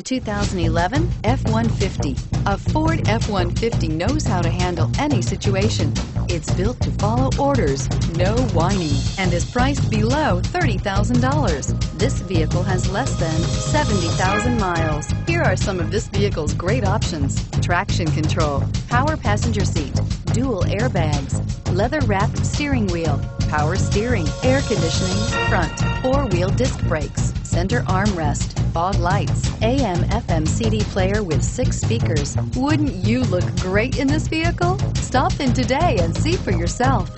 The 2011 F-150. A Ford F-150 knows how to handle any situation. It's built to follow orders, no whining, and is priced below $30,000. This vehicle has less than 70,000 miles. Here are some of this vehicle's great options. Traction control, power passenger seat, dual airbags, leather-wrapped steering wheel, power steering, air conditioning, front, four-wheel disc brakes, center armrest, fog lights, AM FM CD player with six speakers. Wouldn't you look great in this vehicle? Stop in today and see for yourself.